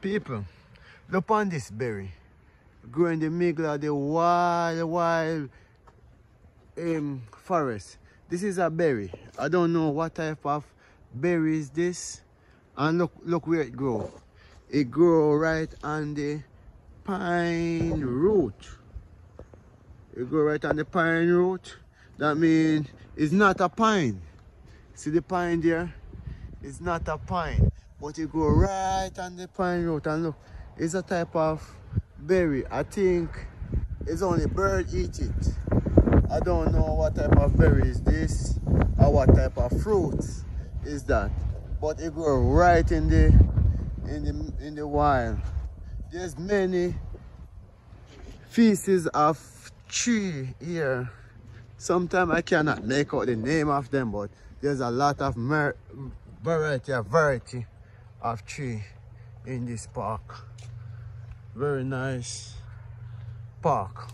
People, look on this berry. Grow in the middle of the wild, wild um, forest. This is a berry. I don't know what type of berry is this. And look, look where it grow. It grow right on the pine root. It grow right on the pine root. That means it's not a pine. See the pine there? It's not a pine. But it grow right on the pine root. And look, it's a type of berry. I think it's only bird eat it. I don't know what type of berry is this or what type of fruit is that. But it grow right in the in the in the wild. There's many species of tree here. Sometimes I cannot make out the name of them, but there's a lot of variety of variety of tree in this park. Very nice park.